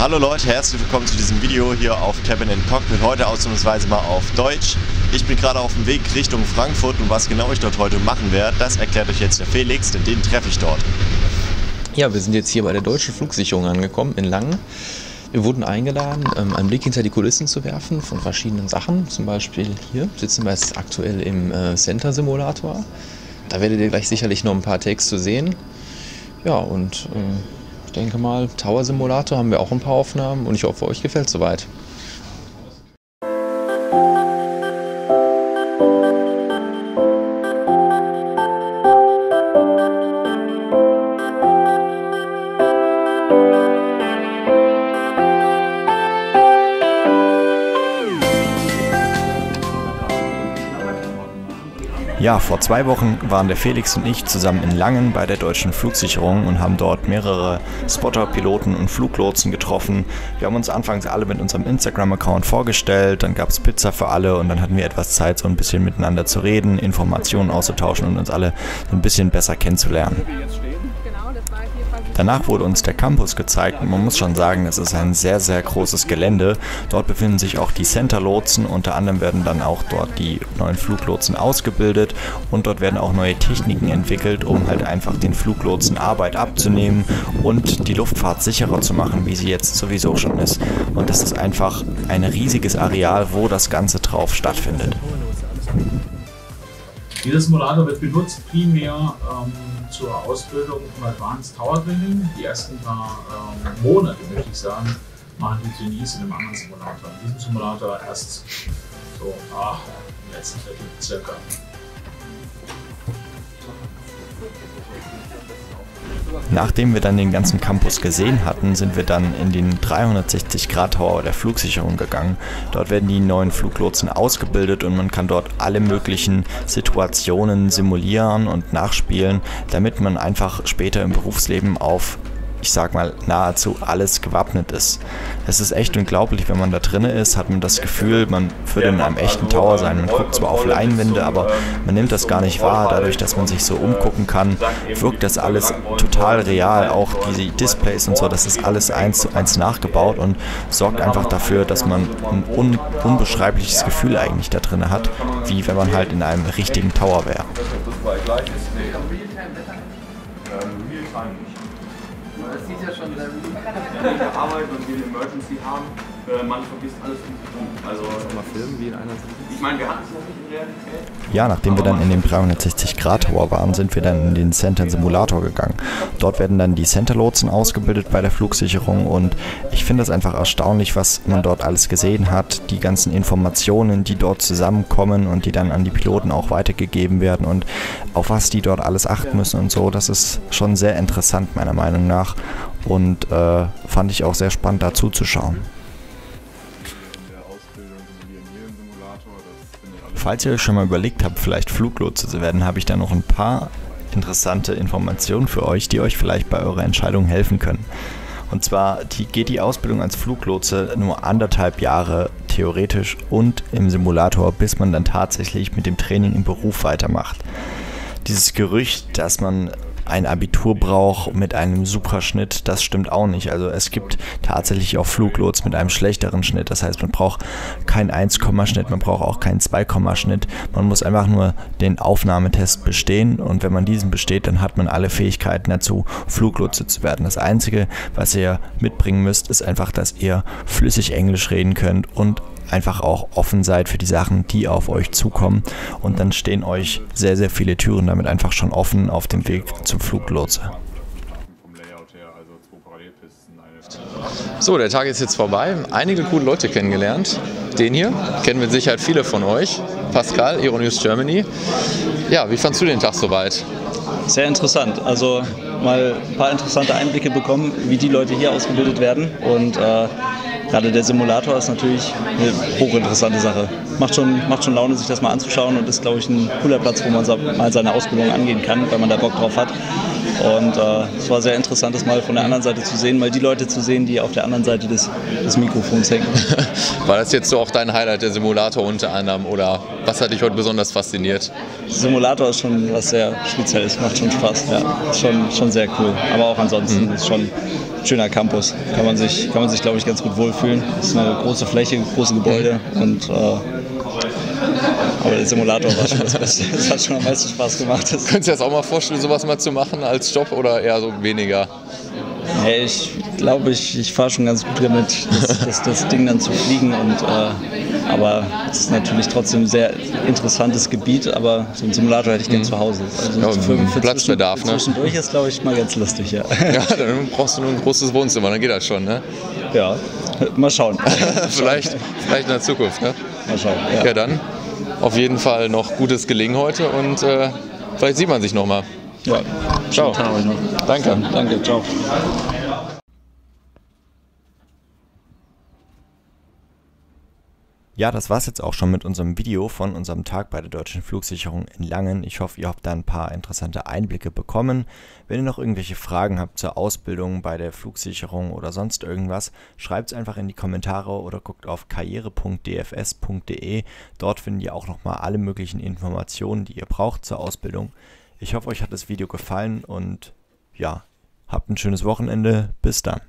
Hallo Leute, herzlich willkommen zu diesem Video hier auf Cabin Cockpit. Heute ausnahmsweise mal auf Deutsch. Ich bin gerade auf dem Weg Richtung Frankfurt und was genau ich dort heute machen werde, das erklärt euch jetzt der Felix, denn den treffe ich dort. Ja, wir sind jetzt hier bei der Deutschen Flugsicherung angekommen in Langen. Wir wurden eingeladen, ähm, einen Blick hinter die Kulissen zu werfen von verschiedenen Sachen. Zum Beispiel hier sitzen wir jetzt aktuell im äh, Center Simulator. Da werdet ihr gleich sicherlich noch ein paar Takes zu sehen. Ja, und äh, ich denke mal, Tower Simulator haben wir auch ein paar Aufnahmen und ich hoffe, euch gefällt soweit. Ja, vor zwei Wochen waren der Felix und ich zusammen in Langen bei der deutschen Flugsicherung und haben dort mehrere Spotter, Piloten und Fluglotsen getroffen. Wir haben uns anfangs alle mit unserem Instagram-Account vorgestellt, dann gab es Pizza für alle und dann hatten wir etwas Zeit, so ein bisschen miteinander zu reden, Informationen auszutauschen und uns alle so ein bisschen besser kennenzulernen. Danach wurde uns der Campus gezeigt und man muss schon sagen, es ist ein sehr, sehr großes Gelände. Dort befinden sich auch die Center-Lotsen, unter anderem werden dann auch dort die neuen Fluglotsen ausgebildet und dort werden auch neue Techniken entwickelt, um halt einfach den Fluglotsen Arbeit abzunehmen und die Luftfahrt sicherer zu machen, wie sie jetzt sowieso schon ist. Und das ist einfach ein riesiges Areal, wo das Ganze drauf stattfindet. Dieser Simulator wird benutzt primär ähm, zur Ausbildung im Advanced Tower Training. Die ersten paar ähm, Monate, möchte ich sagen, machen die Trainees in einem anderen Simulator. In diesem Simulator erst so, ach, im letzten Viertel circa. Nachdem wir dann den ganzen Campus gesehen hatten, sind wir dann in den 360-Grad-Tower der Flugsicherung gegangen. Dort werden die neuen Fluglotsen ausgebildet und man kann dort alle möglichen Situationen simulieren und nachspielen, damit man einfach später im Berufsleben auf ich sag mal, nahezu alles gewappnet ist. Es ist echt unglaublich, wenn man da drin ist, hat man das Gefühl, man würde in einem echten Tower sein. Man guckt zwar auf Leinwände, aber man nimmt das gar nicht wahr. Dadurch, dass man sich so umgucken kann, wirkt das alles total real. Auch die Displays und so, das ist alles eins zu eins nachgebaut und sorgt einfach dafür, dass man ein un unbeschreibliches Gefühl eigentlich da drin hat, wie wenn man halt in einem richtigen Tower wäre. Das sieht ja schon sehr gut aus. Arbeit und wir Emergency haben, äh, man vergisst alles um sich rum. Also, mal filmen, wie in einer Ich meine, wir hatten es noch nicht in Realität. Ja, nachdem wir dann in dem 360-Grad-Tower waren, sind wir dann in den Center-Simulator gegangen. Dort werden dann die Center-Lotsen ausgebildet bei der Flugsicherung und ich finde es einfach erstaunlich, was man dort alles gesehen hat. Die ganzen Informationen, die dort zusammenkommen und die dann an die Piloten auch weitergegeben werden und auf was die dort alles achten müssen und so. Das ist schon sehr interessant, meiner Meinung nach und äh, fand ich auch sehr spannend dazu zu schauen. Falls ihr euch schon mal überlegt habt, vielleicht Fluglotse zu werden, habe ich da noch ein paar interessante Informationen für euch, die euch vielleicht bei eurer Entscheidung helfen können. Und zwar die, geht die Ausbildung als Fluglotse nur anderthalb Jahre theoretisch und im Simulator, bis man dann tatsächlich mit dem Training im Beruf weitermacht. Dieses Gerücht, dass man ein Abitur braucht mit einem Superschnitt, das stimmt auch nicht. Also es gibt tatsächlich auch Fluglots mit einem schlechteren Schnitt. Das heißt, man braucht keinen 1-Schnitt, man braucht auch keinen 2-Schnitt. Man muss einfach nur den Aufnahmetest bestehen und wenn man diesen besteht, dann hat man alle Fähigkeiten dazu, Fluglotse zu werden. Das Einzige, was ihr mitbringen müsst, ist einfach, dass ihr flüssig Englisch reden könnt und einfach auch offen seid für die Sachen, die auf euch zukommen. Und dann stehen euch sehr, sehr viele Türen damit einfach schon offen auf dem Weg zum Fluglotse. So, der Tag ist jetzt vorbei. Einige coole Leute kennengelernt. Den hier kennen mit Sicherheit viele von euch. Pascal, Aeronews Germany. Ja, wie fandst du den Tag soweit? Sehr interessant. Also mal ein paar interessante Einblicke bekommen, wie die Leute hier ausgebildet werden. Und äh, gerade der Simulator ist natürlich eine hochinteressante Sache. Macht schon, macht schon Laune, sich das mal anzuschauen und ist, glaube ich, ein cooler Platz, wo man mal seine Ausbildung angehen kann, wenn man da Bock drauf hat. Und äh, es war sehr interessant, das mal von der anderen Seite zu sehen, mal die Leute zu sehen, die auf der anderen Seite des, des Mikrofons hängen. War das jetzt so auch dein Highlight, der Simulator unter anderem? Oder was hat dich heute besonders fasziniert? Simulator ist schon was sehr Spezielles, macht schon Spaß. Ja, ist schon, schon sehr cool. Aber auch ansonsten mhm. ist schon ein schöner Campus. Kann man sich, kann man sich glaube ich, ganz gut wohlfühlen. Ist eine große Fläche, große Gebäude und äh, aber der Simulator war schon das Beste. Das hat schon am meisten Spaß gemacht. Könntest du dir das auch mal vorstellen, sowas mal zu machen als Job oder eher so weniger? Hey, ich glaube, ich, ich fahre schon ganz gut damit, das, das, das Ding dann zu fliegen. Und, äh, aber es ist natürlich trotzdem ein sehr interessantes Gebiet, aber so einen Simulator hätte ich gerne mhm. zu Hause. Also ja, für, für Platzbedarf, ne? Zwischendurch ist, glaube ich, mal ganz lustig, ja. Ja, dann brauchst du nur ein großes Wohnzimmer, dann geht das schon, ne? Ja, mal schauen. vielleicht, vielleicht in der Zukunft, ne? Mal schauen, ja. ja dann auf jeden Fall noch gutes Gelingen heute und äh, vielleicht sieht man sich nochmal. Ja, ciao. Danke. Danke, ciao. Ja, das war's jetzt auch schon mit unserem Video von unserem Tag bei der Deutschen Flugsicherung in Langen. Ich hoffe, ihr habt da ein paar interessante Einblicke bekommen. Wenn ihr noch irgendwelche Fragen habt zur Ausbildung bei der Flugsicherung oder sonst irgendwas, schreibt es einfach in die Kommentare oder guckt auf karriere.dfs.de. Dort findet ihr auch nochmal alle möglichen Informationen, die ihr braucht zur Ausbildung. Ich hoffe, euch hat das Video gefallen und ja, habt ein schönes Wochenende. Bis dann.